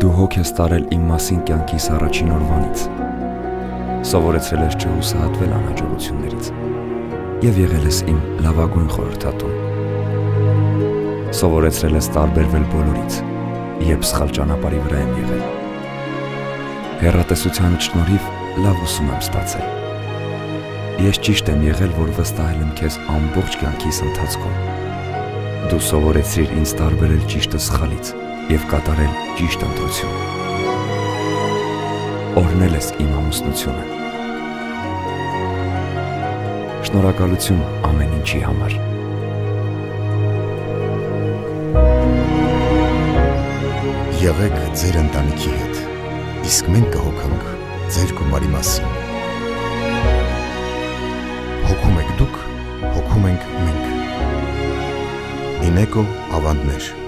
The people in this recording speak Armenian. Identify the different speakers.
Speaker 1: Դու հոգ ես տարել իմ մասին կյանքիս առաջին օրվանից։ Սովորեցրել ես չհուսահատվել անհաջողություններից եւ եղել ես իմ լավագույն խորհրդատուն։ Սովորեցրել ես տարբերվել բոլորից, երբ սխալ ճանապարհի վրա եմ եղել։ Հերատեսության շնորհիվ լավ ուսում եմ ստացել։ Ես ճիշտ եմ եղել, որ վստահել եմ քեզ ամբողջ կյանքիս ընթացքում։ Դու սովորեցրիր ինձ տարբերել ճիշտը սխալից եւ կատարել ճիշտ ընտրություն։ Օրհնել ես իմ ամուսնությունը։ Շնորհակալություն ամեն ինչի համար։
Speaker 2: Եղեք ձեր ընտանիքի հետ, իսկ մենք կհոգանք ձեր գումարի մասին։ Ինեկո ավանդներ